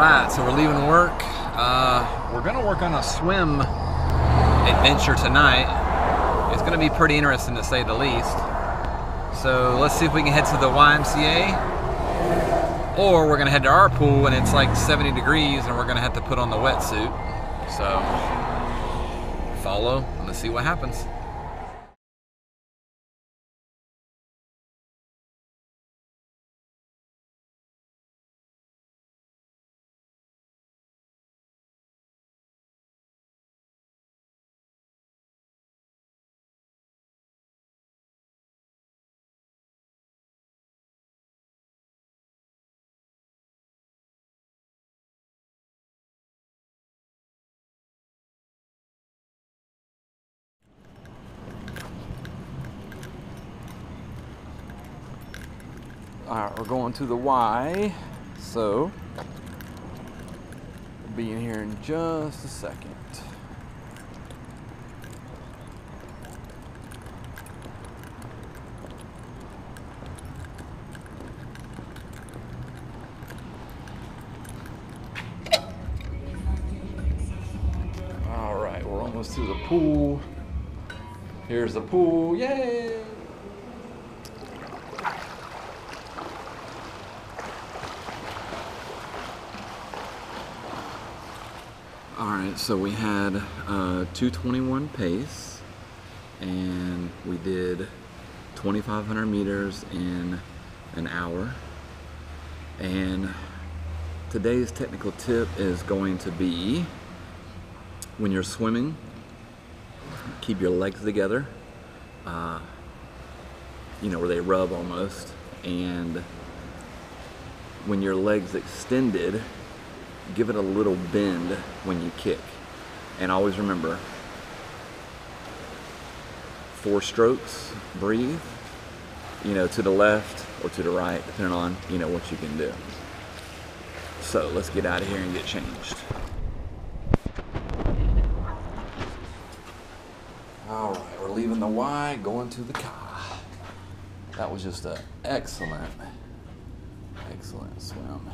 right, so we're leaving work. Uh, we're gonna work on a swim adventure tonight. It's gonna be pretty interesting to say the least. So let's see if we can head to the YMCA, or we're gonna head to our pool and it's like 70 degrees and we're gonna have to put on the wetsuit. So follow and let's see what happens. All right, we're going to the Y, so we'll be in here in just a second. All right, we're almost to the pool. Here's the pool, yay! All right, so we had uh, 221 pace, and we did 2,500 meters in an hour. And today's technical tip is going to be when you're swimming, keep your legs together, uh, you know, where they rub almost, and when your legs extended, give it a little bend when you kick. And always remember, four strokes, breathe, you know, to the left or to the right, depending on, you know, what you can do. So let's get out of here and get changed. All right, we're leaving the Y, going to the car. That was just an excellent, excellent swim.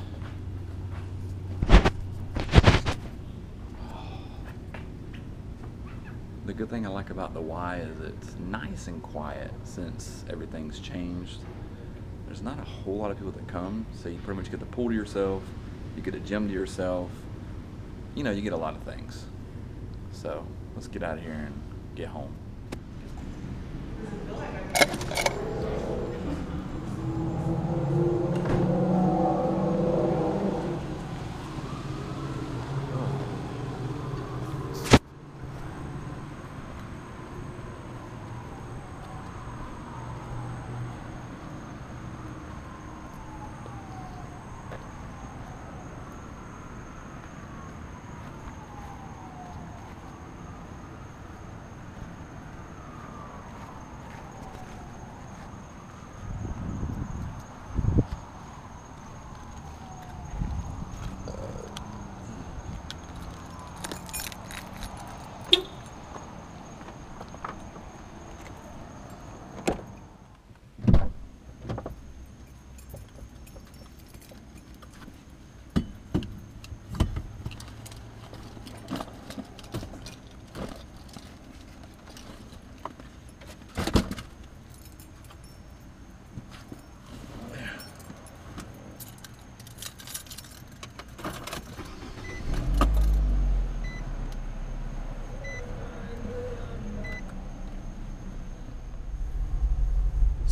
The good thing I like about the Y is it's nice and quiet since everything's changed. There's not a whole lot of people that come, so you pretty much get the pool to yourself, you get a gym to yourself, you know, you get a lot of things. So let's get out of here and get home.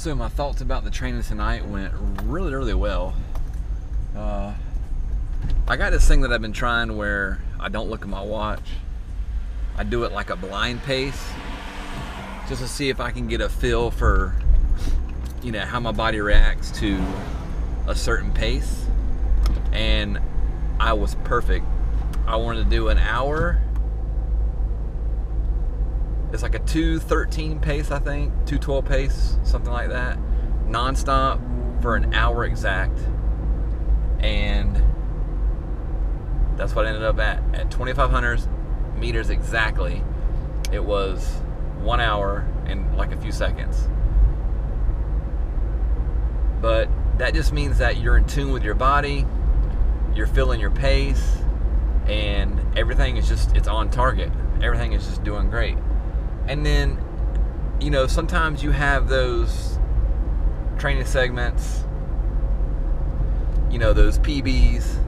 So my thoughts about the training tonight went really, really well. Uh, I got this thing that I've been trying where I don't look at my watch. I do it like a blind pace, just to see if I can get a feel for, you know, how my body reacts to a certain pace. And I was perfect. I wanted to do an hour. It's like a 213 pace, I think, 212 pace, something like that, nonstop for an hour exact. And that's what I ended up at. At 2,500 meters exactly, it was one hour and like a few seconds. But that just means that you're in tune with your body. you're feeling your pace, and everything is just it's on target. Everything is just doing great. And then, you know, sometimes you have those training segments, you know, those PBs,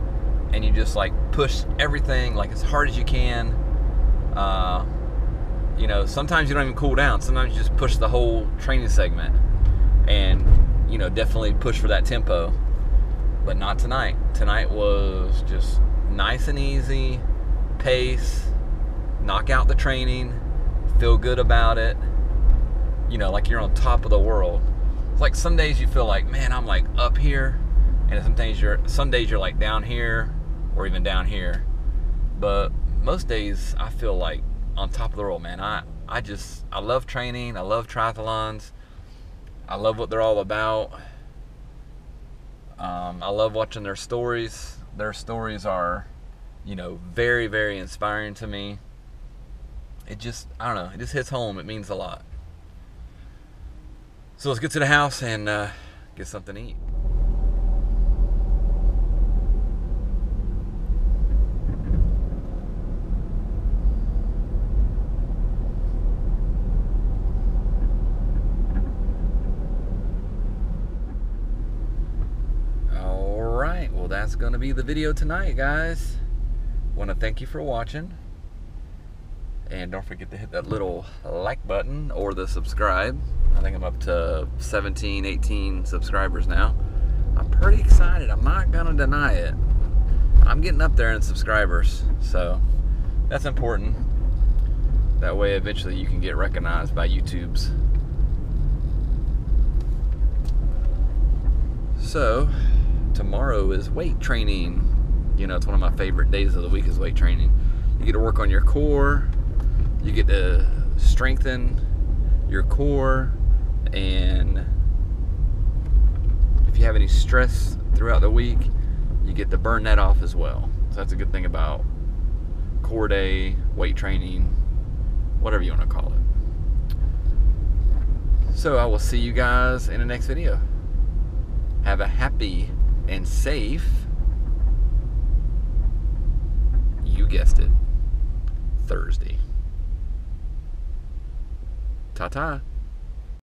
and you just like push everything like as hard as you can. Uh, you know, sometimes you don't even cool down. Sometimes you just push the whole training segment and, you know, definitely push for that tempo. But not tonight. Tonight was just nice and easy, pace, knock out the training, feel good about it. You know, like you're on top of the world. It's like some days you feel like, man, I'm like up here, and some days you're some days you're like down here, or even down here. But most days I feel like on top of the world, man. I I just I love training. I love triathlons. I love what they're all about. Um, I love watching their stories. Their stories are, you know, very very inspiring to me. It just I don't know. It just hits home. It means a lot. So let's get to the house and uh, get something to eat. All right. Well, that's going to be the video tonight, guys. Want to thank you for watching. And don't forget to hit that little like button or the subscribe. I think I'm up to 17, 18 subscribers now. I'm pretty excited. I'm not going to deny it. I'm getting up there in subscribers. So that's important. That way, eventually, you can get recognized by YouTube's. So, tomorrow is weight training. You know, it's one of my favorite days of the week is weight training. You get to work on your core, you get to strengthen your core, and if you have any stress throughout the week, you get to burn that off as well. So that's a good thing about core day, weight training, whatever you want to call it. So I will see you guys in the next video. Have a happy and safe, you guessed it, Thursday. Ta ta.